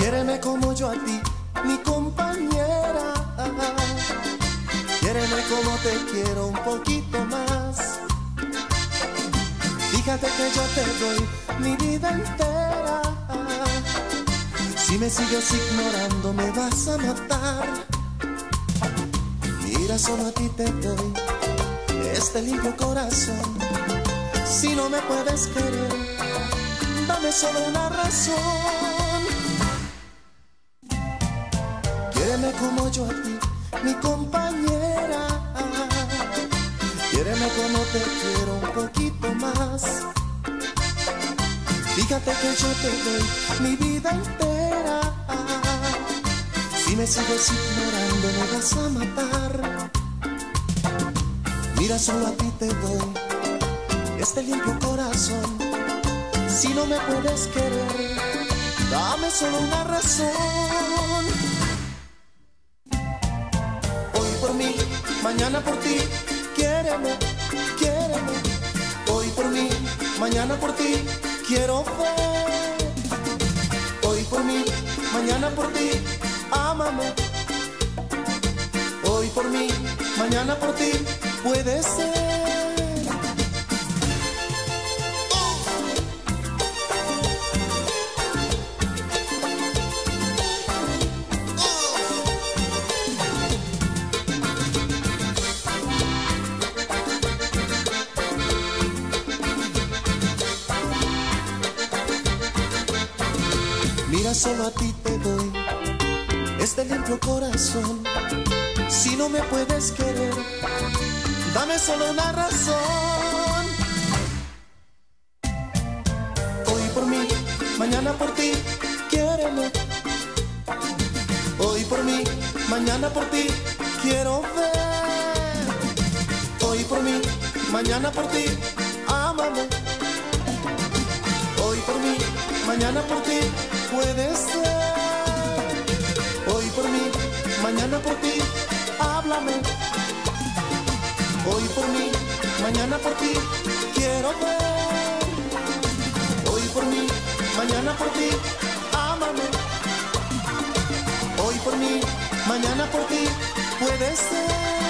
Quiéreme como yo a ti, mi compañera. Quiéreme como te quiero un poquito más. Fíjate que yo te doy mi vida entera. Si me sigues ignorando me vas a matar. Mira, solo a ti te doy este limpio corazón. Si no me puedes querer, dame solo una razón. Como yo a ti, mi compañera. Quiéreme como te quiero un poquito más. Fíjate que yo te doy mi vida entera. Si me sigues ignorando me vas a matar. Mira, solo a ti te doy este limpio corazón. Si no me puedes querer, dame solo una razón. Mañana por ti, quiéreme, quiéreme. Hoy por mí, mañana por ti, quiero ver. Hoy por mí, mañana por ti, ámame. Hoy por mí, mañana por ti, puede ser. Solo a ti te doy este limpio corazón. Si no me puedes querer, dame solo una razón. Hoy por mí, mañana por ti, quiéreme. Hoy por mí, mañana por ti, quiero ver. Hoy por mí, mañana por ti, ámame. Hoy por mí, mañana por ti, puede ser. Hoy por mí, mañana por ti, háblame. Hoy por mí, mañana por ti, quiero ver. Hoy por mí, mañana por ti, ámame. Hoy por mí, mañana por ti, puede ser.